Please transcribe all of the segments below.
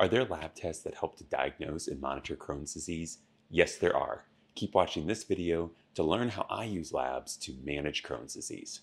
Are there lab tests that help to diagnose and monitor Crohn's disease? Yes, there are. Keep watching this video to learn how I use labs to manage Crohn's disease.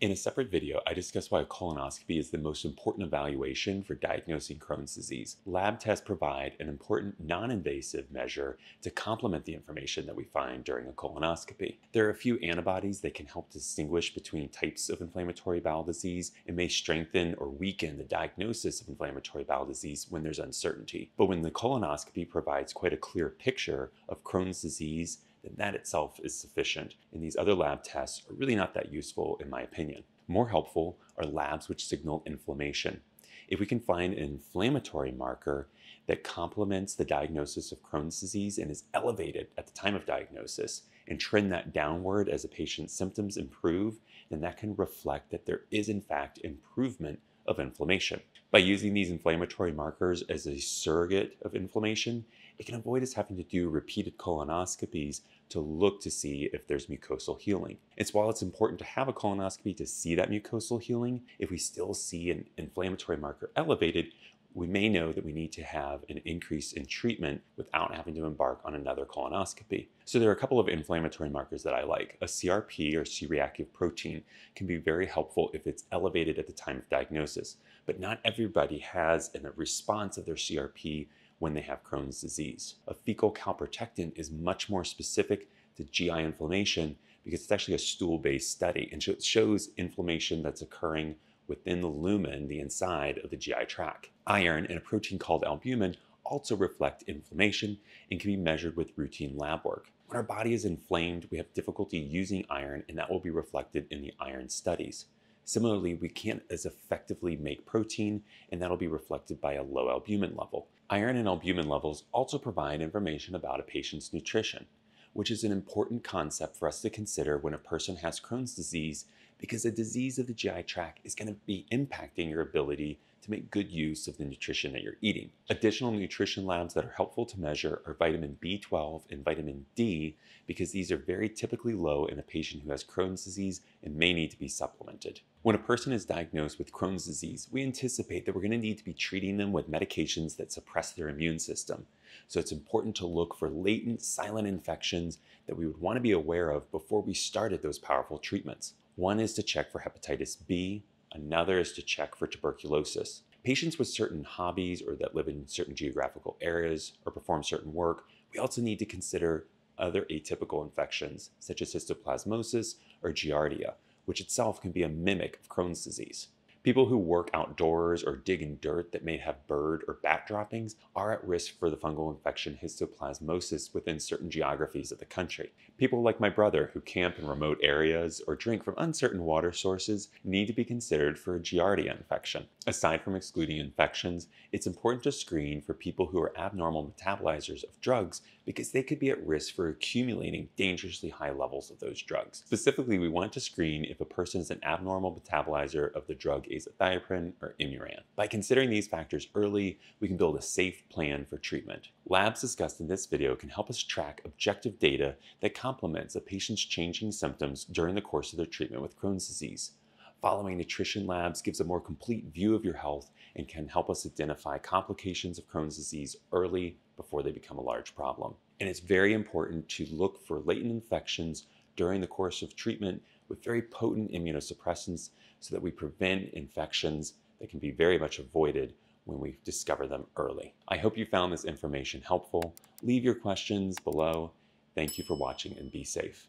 In a separate video, I discuss why a colonoscopy is the most important evaluation for diagnosing Crohn's disease. Lab tests provide an important non-invasive measure to complement the information that we find during a colonoscopy. There are a few antibodies that can help distinguish between types of inflammatory bowel disease and may strengthen or weaken the diagnosis of inflammatory bowel disease when there's uncertainty. But when the colonoscopy provides quite a clear picture of Crohn's disease then that itself is sufficient. And these other lab tests are really not that useful in my opinion. More helpful are labs which signal inflammation. If we can find an inflammatory marker that complements the diagnosis of Crohn's disease and is elevated at the time of diagnosis and trend that downward as a patient's symptoms improve, then that can reflect that there is in fact improvement of inflammation. By using these inflammatory markers as a surrogate of inflammation, it can avoid us having to do repeated colonoscopies to look to see if there's mucosal healing. It's while it's important to have a colonoscopy to see that mucosal healing, if we still see an inflammatory marker elevated, we may know that we need to have an increase in treatment without having to embark on another colonoscopy. So there are a couple of inflammatory markers that I like. A CRP or C-reactive protein can be very helpful if it's elevated at the time of diagnosis, but not everybody has a response of their CRP when they have Crohn's disease. A fecal calprotectin is much more specific to GI inflammation because it's actually a stool-based study and so it shows inflammation that's occurring within the lumen, the inside of the GI tract. Iron and a protein called albumin also reflect inflammation and can be measured with routine lab work. When our body is inflamed, we have difficulty using iron and that will be reflected in the iron studies. Similarly, we can't as effectively make protein, and that'll be reflected by a low albumin level. Iron and albumin levels also provide information about a patient's nutrition, which is an important concept for us to consider when a person has Crohn's disease because a disease of the GI tract is going to be impacting your ability to make good use of the nutrition that you're eating. Additional nutrition labs that are helpful to measure are vitamin B12 and vitamin D because these are very typically low in a patient who has Crohn's disease and may need to be supplemented. When a person is diagnosed with Crohn's disease, we anticipate that we're going to need to be treating them with medications that suppress their immune system. So it's important to look for latent silent infections that we would want to be aware of before we started those powerful treatments. One is to check for hepatitis B, another is to check for tuberculosis. Patients with certain hobbies or that live in certain geographical areas or perform certain work, we also need to consider other atypical infections such as histoplasmosis or giardia, which itself can be a mimic of Crohn's disease. People who work outdoors or dig in dirt that may have bird or bat droppings are at risk for the fungal infection histoplasmosis within certain geographies of the country. People like my brother who camp in remote areas or drink from uncertain water sources need to be considered for a Giardia infection. Aside from excluding infections, it's important to screen for people who are abnormal metabolizers of drugs because they could be at risk for accumulating dangerously high levels of those drugs. Specifically, we want to screen if a person is an abnormal metabolizer of the drug azathioprine or Imuran. By considering these factors early, we can build a safe plan for treatment. Labs discussed in this video can help us track objective data that complements a patient's changing symptoms during the course of their treatment with Crohn's disease. Following nutrition labs gives a more complete view of your health and can help us identify complications of Crohn's disease early before they become a large problem. And it's very important to look for latent infections during the course of treatment with very potent immunosuppressants so that we prevent infections that can be very much avoided when we discover them early. I hope you found this information helpful. Leave your questions below. Thank you for watching and be safe.